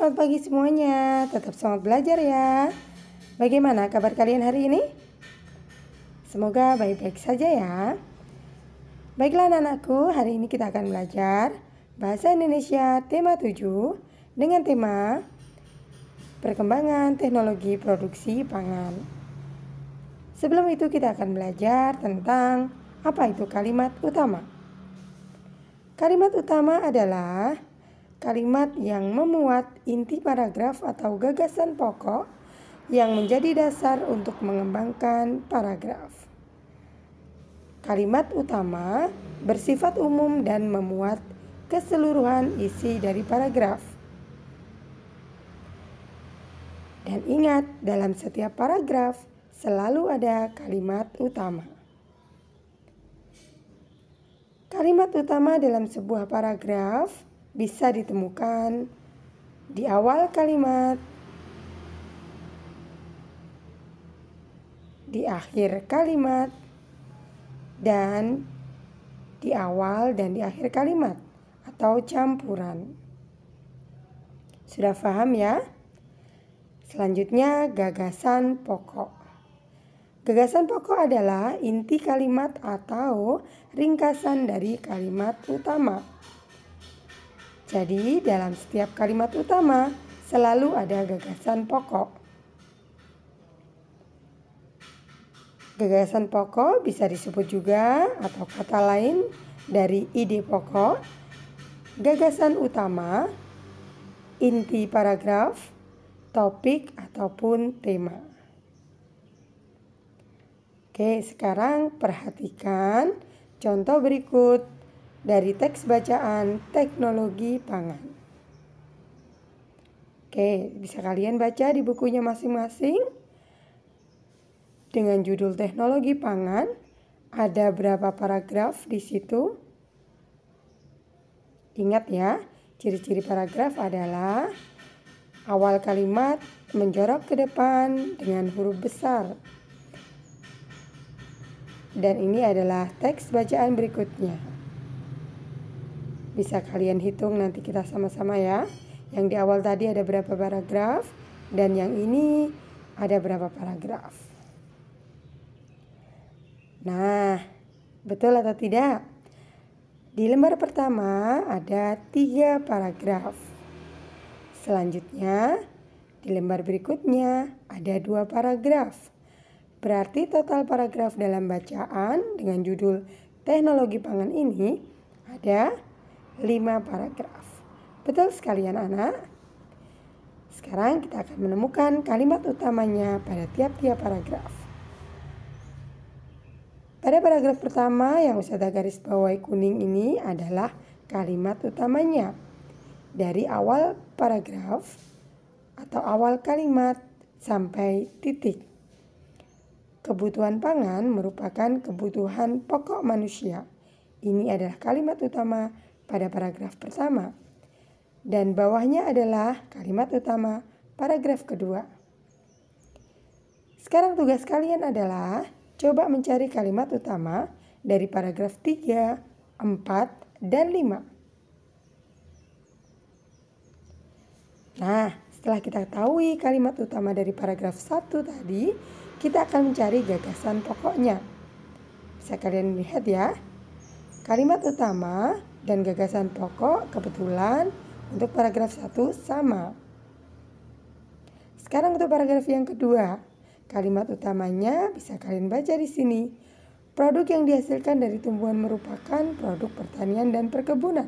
selamat pagi semuanya. Tetap semangat belajar ya. Bagaimana kabar kalian hari ini? Semoga baik-baik saja ya. Baiklah anak-anakku, hari ini kita akan belajar Bahasa Indonesia tema 7 dengan tema Perkembangan Teknologi Produksi Pangan. Sebelum itu kita akan belajar tentang apa itu kalimat utama. Kalimat utama adalah kalimat yang memuat inti paragraf atau gagasan pokok yang menjadi dasar untuk mengembangkan paragraf. Kalimat utama bersifat umum dan memuat keseluruhan isi dari paragraf. Dan ingat, dalam setiap paragraf selalu ada kalimat utama. Kalimat utama dalam sebuah paragraf bisa ditemukan di awal kalimat, di akhir kalimat, dan di awal dan di akhir kalimat atau campuran. Sudah paham ya? Selanjutnya gagasan pokok. Gagasan pokok adalah inti kalimat atau ringkasan dari kalimat utama. Jadi, dalam setiap kalimat utama selalu ada gagasan pokok. Gagasan pokok bisa disebut juga atau kata lain dari ide pokok, gagasan utama, inti paragraf, topik ataupun tema. Oke, sekarang perhatikan contoh berikut dari teks bacaan teknologi pangan. Oke, bisa kalian baca di bukunya masing-masing. Dengan judul teknologi pangan, ada berapa paragraf di situ? Ingat ya, ciri-ciri paragraf adalah awal kalimat menjorok ke depan dengan huruf besar. Dan ini adalah teks bacaan berikutnya. Bisa kalian hitung nanti kita sama-sama ya. Yang di awal tadi ada berapa paragraf dan yang ini ada berapa paragraf. Nah, betul atau tidak? Di lembar pertama ada tiga paragraf. Selanjutnya, di lembar berikutnya ada dua paragraf. Berarti total paragraf dalam bacaan dengan judul teknologi pangan ini ada 5 paragraf. Betul sekalian anak? Sekarang kita akan menemukan kalimat utamanya pada tiap-tiap paragraf. Pada paragraf pertama yang Ustazah garis bawahi kuning ini adalah kalimat utamanya. Dari awal paragraf atau awal kalimat sampai titik. Kebutuhan pangan merupakan kebutuhan pokok manusia. Ini adalah kalimat utama pada paragraf pertama. Dan bawahnya adalah kalimat utama paragraf kedua. Sekarang tugas kalian adalah coba mencari kalimat utama dari paragraf 3, 4, dan 5. Nah, setelah kita ketahui kalimat utama dari paragraf 1 tadi, kita akan mencari gagasan pokoknya. Bisa kalian lihat ya. Kalimat utama dan gagasan pokok kebetulan untuk paragraf 1 sama. Sekarang untuk paragraf yang kedua, kalimat utamanya bisa kalian baca di sini. Produk yang dihasilkan dari tumbuhan merupakan produk pertanian dan perkebunan.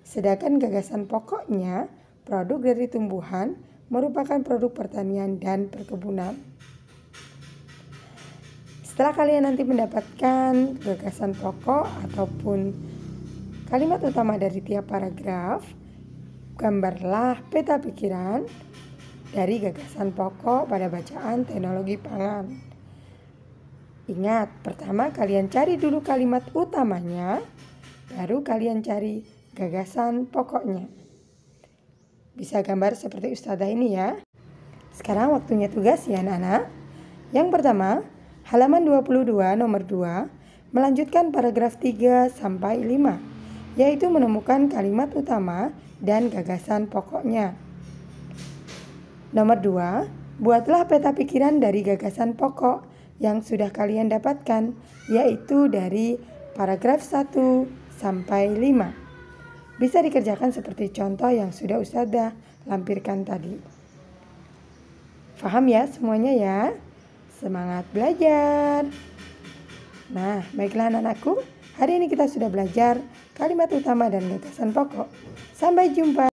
Sedangkan gagasan pokoknya, produk dari tumbuhan merupakan produk pertanian dan perkebunan. Setelah kalian nanti mendapatkan gagasan pokok ataupun Kalimat utama dari tiap paragraf, gambarlah peta pikiran dari gagasan pokok pada bacaan teknologi pangan. Ingat, pertama kalian cari dulu kalimat utamanya, baru kalian cari gagasan pokoknya. Bisa gambar seperti ustazah ini ya. Sekarang waktunya tugas ya anak-anak. Yang pertama, halaman 22 nomor 2 melanjutkan paragraf 3 sampai 5 yaitu menemukan kalimat utama dan gagasan pokoknya. Nomor dua, buatlah peta pikiran dari gagasan pokok yang sudah kalian dapatkan, yaitu dari paragraf 1 sampai 5. Bisa dikerjakan seperti contoh yang sudah Ustazah lampirkan tadi. Faham ya semuanya ya? Semangat belajar! Nah, baiklah anak-anakku, hari ini kita sudah belajar kalimat utama dan gagasan pokok. Sampai jumpa.